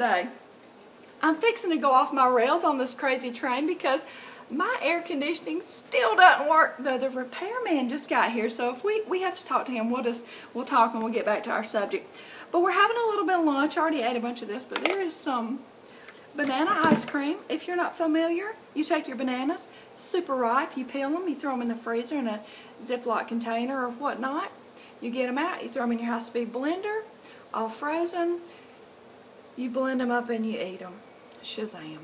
today. I'm fixing to go off my rails on this crazy train because my air conditioning still doesn't work. Though. The, the repairman just got here, so if we, we have to talk to him, we'll just we'll talk and we'll get back to our subject. But we're having a little bit of lunch. I already ate a bunch of this, but there is some banana ice cream. If you're not familiar, you take your bananas, super ripe, you peel them, you throw them in the freezer in a Ziploc container or whatnot. You get them out, you throw them in your high-speed blender, all frozen. You blend them up and you eat them. Shazam.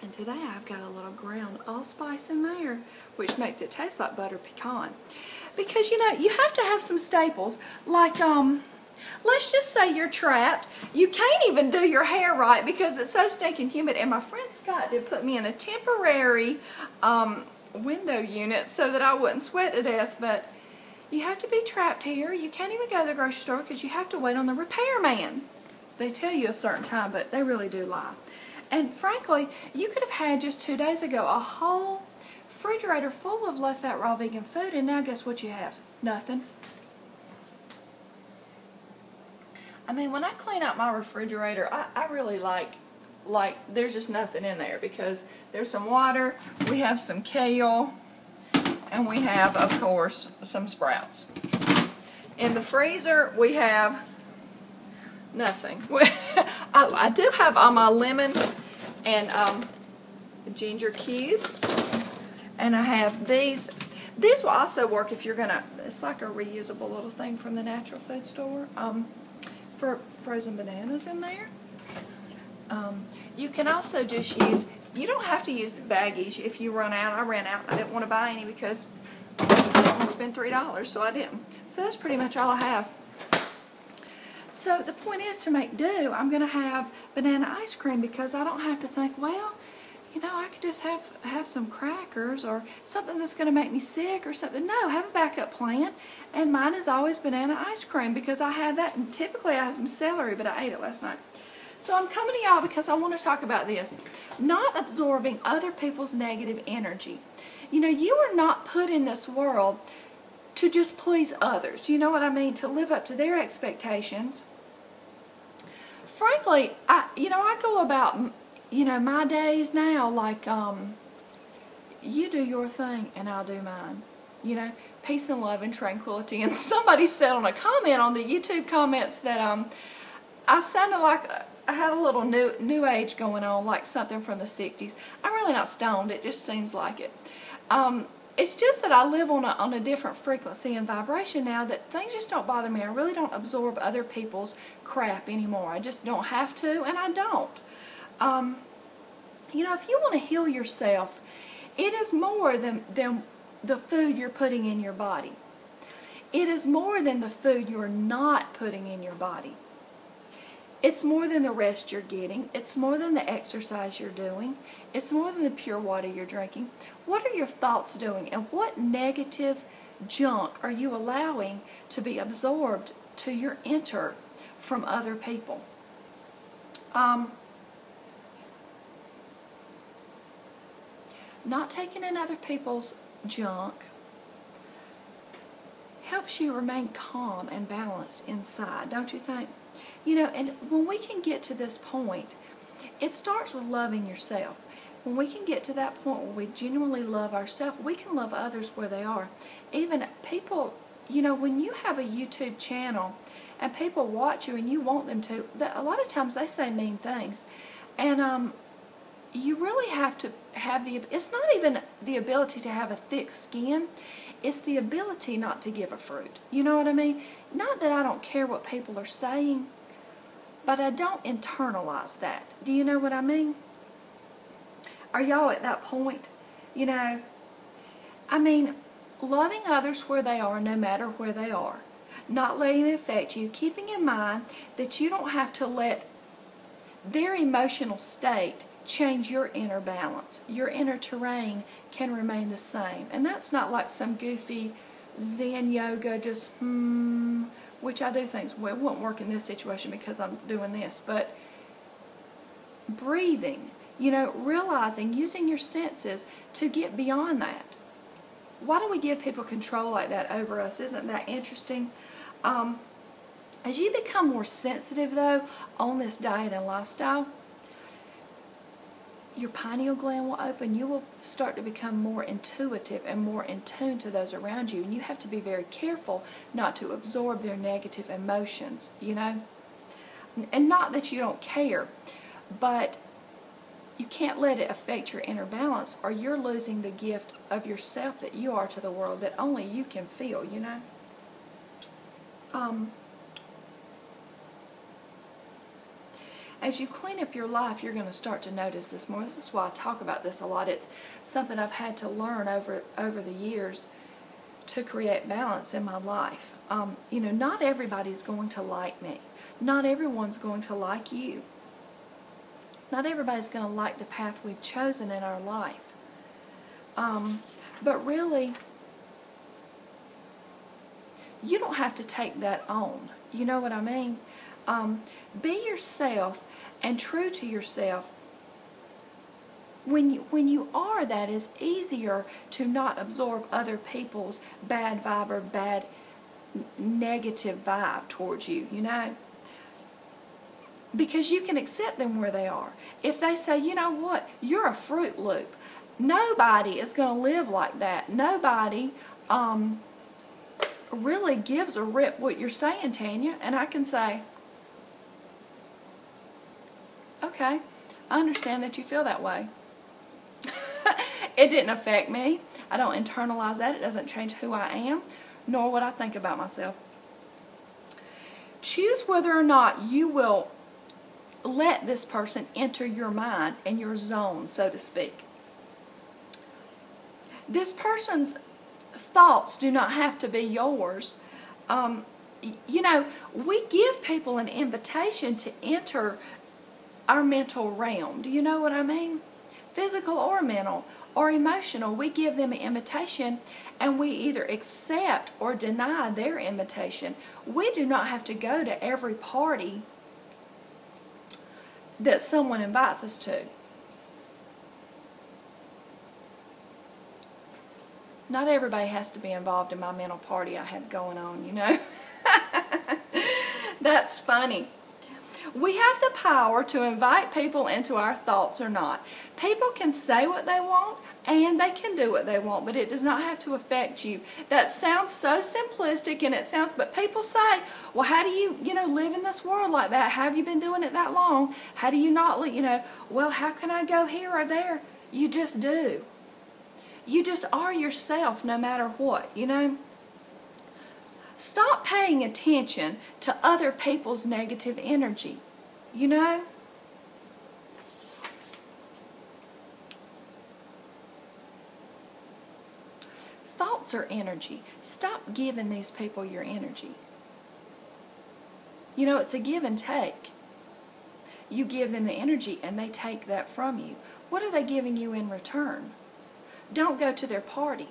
And today I've got a little ground allspice in there, which makes it taste like butter pecan. Because, you know, you have to have some staples, like, um, let's just say you're trapped. You can't even do your hair right because it's so stinking humid. And my friend Scott did put me in a temporary um, window unit so that I wouldn't sweat to death. But you have to be trapped here. You can't even go to the grocery store because you have to wait on the repairman. They tell you a certain time, but they really do lie. And frankly, you could have had just two days ago a whole refrigerator full of low-fat raw vegan food, and now guess what you have? Nothing. I mean, when I clean out my refrigerator, I, I really like, like, there's just nothing in there because there's some water, we have some kale, and we have, of course, some sprouts. In the freezer, we have nothing. oh, I do have all my lemon and um, ginger cubes. And I have these. These will also work if you're going to, it's like a reusable little thing from the natural food store. Um, for frozen bananas in there. Um, you can also just use, you don't have to use baggies if you run out. I ran out. I didn't want to buy any because I didn't want to spend $3, so I didn't. So that's pretty much all I have. So the point is to make do, I'm going to have banana ice cream because I don't have to think, well, you know, I could just have, have some crackers or something that's going to make me sick or something. No, have a backup plan. And mine is always banana ice cream because I have that. And typically I have some celery, but I ate it last night. So I'm coming to y'all because I want to talk about this. Not absorbing other people's negative energy. You know, you are not put in this world to just please others. You know what I mean? To live up to their expectations. Frankly, I you know, I go about you know, my days now, like, um, you do your thing and I'll do mine. You know, peace and love and tranquility. And somebody said on a comment on the YouTube comments that um, I sounded like I had a little new new age going on, like something from the 60s. I'm really not stoned. It just seems like it. Um, it's just that I live on a, on a different frequency and vibration now that things just don't bother me. I really don't absorb other people's crap anymore. I just don't have to, and I don't. Um, you know, if you want to heal yourself, it is more than, than the food you're putting in your body. It is more than the food you're not putting in your body. It's more than the rest you're getting. It's more than the exercise you're doing. It's more than the pure water you're drinking. What are your thoughts doing? And what negative junk are you allowing to be absorbed to your enter from other people? Um, not taking in other people's junk helps you remain calm and balanced inside, don't you think? You know, and when we can get to this point, it starts with loving yourself. When we can get to that point where we genuinely love ourselves, we can love others where they are. Even people, you know, when you have a YouTube channel and people watch you and you want them to, a lot of times they say mean things. And um, you really have to have the, it's not even the ability to have a thick skin, it's the ability not to give a fruit. You know what I mean? Not that I don't care what people are saying, but I don't internalize that. Do you know what I mean? Are y'all at that point? You know, I mean, loving others where they are, no matter where they are. Not letting it affect you, keeping in mind that you don't have to let their emotional state change your inner balance. Your inner terrain can remain the same. And that's not like some goofy Zen yoga, just hmm, which I do think well, it won't work in this situation because I'm doing this, but breathing, you know, realizing, using your senses to get beyond that. Why do we give people control like that over us? Isn't that interesting? Um, As you become more sensitive, though, on this diet and lifestyle, your pineal gland will open. You will start to become more intuitive and more in tune to those around you. And you have to be very careful not to absorb their negative emotions, you know? And not that you don't care, but you can't let it affect your inner balance or you're losing the gift of yourself that you are to the world that only you can feel, you know? Um, as you clean up your life, you're going to start to notice this more. This is why I talk about this a lot. It's something I've had to learn over over the years to create balance in my life. Um, you know, not everybody's going to like me. Not everyone's going to like you. Not everybody's going to like the path we've chosen in our life. Um, but really, you don't have to take that on. You know what I mean? Um, be yourself and true to yourself. When you, when you are that is easier to not absorb other people's bad vibe or bad negative vibe towards you, you know? Because you can accept them where they are. If they say, you know what, you're a Fruit Loop, nobody is going to live like that. Nobody um, really gives a rip what you're saying, Tanny. And I can say, okay, I understand that you feel that way. it didn't affect me. I don't internalize that. It doesn't change who I am, nor what I think about myself. Choose whether or not you will let this person enter your mind and your zone, so to speak. This person's thoughts do not have to be yours. Um, you know, we give people an invitation to enter our mental realm. Do you know what I mean? Physical or mental or emotional. We give them an invitation and we either accept or deny their invitation. We do not have to go to every party that someone invites us to. Not everybody has to be involved in my mental party I have going on, you know. That's funny. We have the power to invite people into our thoughts or not. People can say what they want and they can do what they want, but it does not have to affect you. That sounds so simplistic and it sounds, but people say, well, how do you, you know, live in this world like that? Have you been doing it that long? How do you not, you know, well, how can I go here or there? You just do. You just are yourself no matter what, you know? Stop paying attention to other people's negative energy. You know? Thoughts are energy. Stop giving these people your energy. You know, it's a give and take. You give them the energy and they take that from you. What are they giving you in return? Don't go to their party.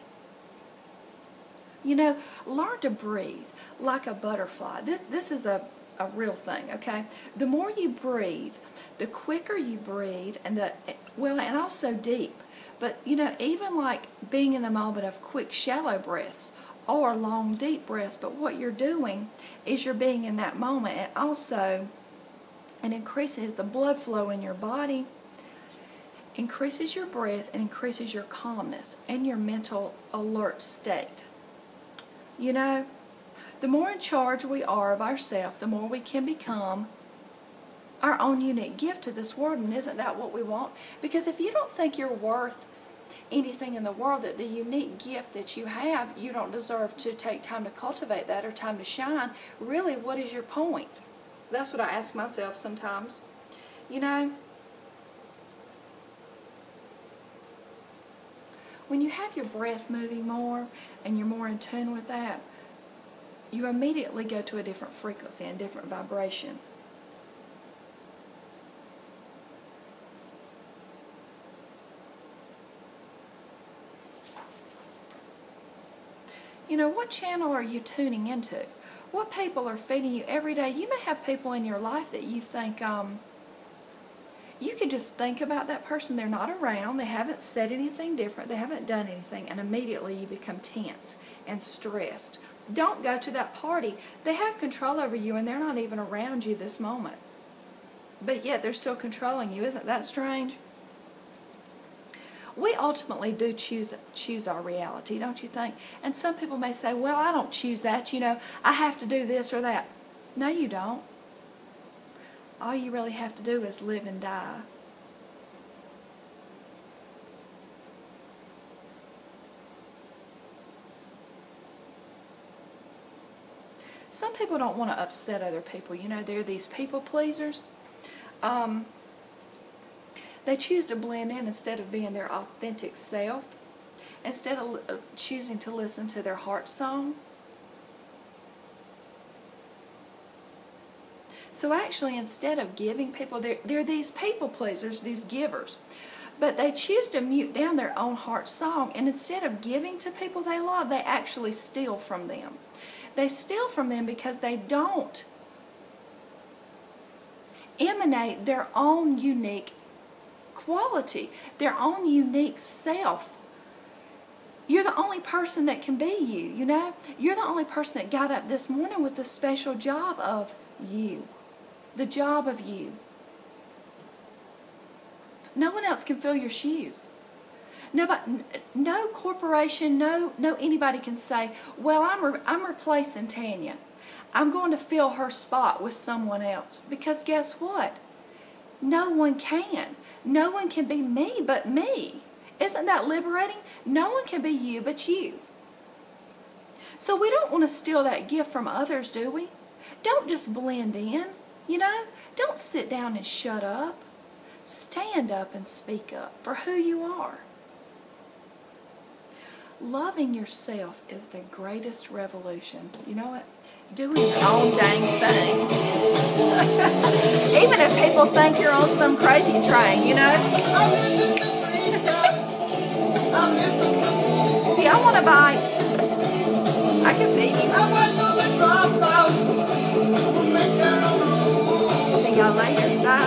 You know, learn to breathe like a butterfly. This, this is a, a real thing, okay? The more you breathe, the quicker you breathe, and the, well, and also deep. But, you know, even like being in the moment of quick, shallow breaths or long, deep breaths, but what you're doing is you're being in that moment, and also it increases the blood flow in your body, increases your breath, and increases your calmness and your mental alert state. You know, the more in charge we are of ourselves, the more we can become our own unique gift to this world. And isn't that what we want? Because if you don't think you're worth anything in the world, that the unique gift that you have, you don't deserve to take time to cultivate that or time to shine, really, what is your point? That's what I ask myself sometimes. You know, when you have your breath moving more and you're more in tune with that, you immediately go to a different frequency and different vibration. You know, what channel are you tuning into? What people are feeding you every day? You may have people in your life that you think, um, you could just think about that person. They're not around. They haven't said anything different. They haven't done anything. And immediately you become tense and stressed. Don't go to that party. They have control over you and they're not even around you this moment. But yet they're still controlling you. Isn't that strange? We ultimately do choose choose our reality, don't you think? And some people may say, "Well, I don't choose that. You know, I have to do this or that." No, you don't. All you really have to do is live and die. Some people don't want to upset other people. You know, they're these people pleasers. Um, they choose to blend in instead of being their authentic self. Instead of uh, choosing to listen to their heart song. So actually, instead of giving people, they're, they're these people pleasers, these givers. But they choose to mute down their own heart song, and instead of giving to people they love, they actually steal from them. They steal from them because they don't emanate their own unique quality, their own unique self. You're the only person that can be you, you know? You're the only person that got up this morning with the special job of you. The job of you. No one else can fill your shoes. Nobody, no corporation, no, no anybody can say, well, I'm, re- I'm replacing Tanny. I'm going to fill her spot with someone else. Because guess what? No one can. No one can be me but me. Isn't that liberating? No one can be you but you. So we don't want to steal that gift from others, do we? Don't just blend in, you know? Don't sit down and shut up. Stand up and speak up for who you are. Loving yourself is the greatest revolution. You know what? Doing your own dang thing. Even if people think you're on some crazy train, you know? Do y'all want a bite? I can feed you. Yavaşla